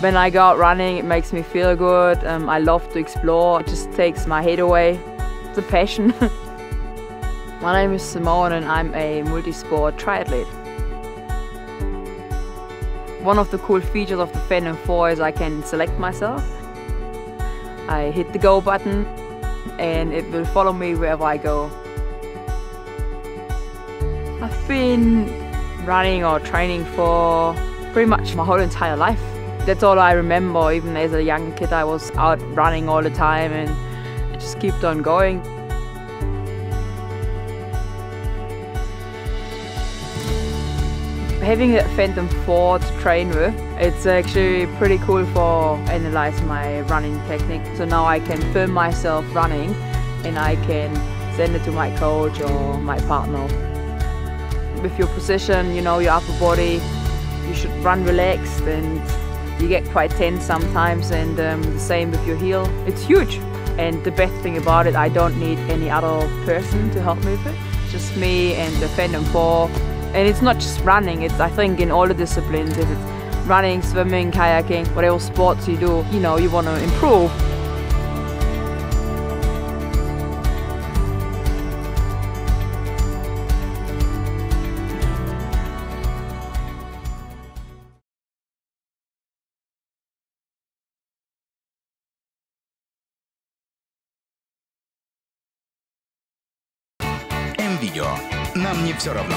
When I go out running, it makes me feel good. Um, I love to explore. It just takes my head away. It's a passion. my name is Simone and I'm a multi-sport triathlete. One of the cool features of the Phantom 4 is I can select myself. I hit the go button and it will follow me wherever I go. I've been running or training for pretty much my whole entire life. That's all I remember. Even as a young kid, I was out running all the time and it just kept on going. Having a Phantom 4 to train with, it's actually pretty cool for analyzing my running technique. So now I can film myself running and I can send it to my coach or my partner. With your position, you know, your upper body, you should run relaxed and you get quite tense sometimes and um, the same with your heel. It's huge and the best thing about it, I don't need any other person to help me with it. Just me and the Phantom 4 and it's not just running, it's I think in all the disciplines, if it's running, swimming, kayaking, whatever sports you do, you know, you want to improve. М-Видео. Нам не все равно.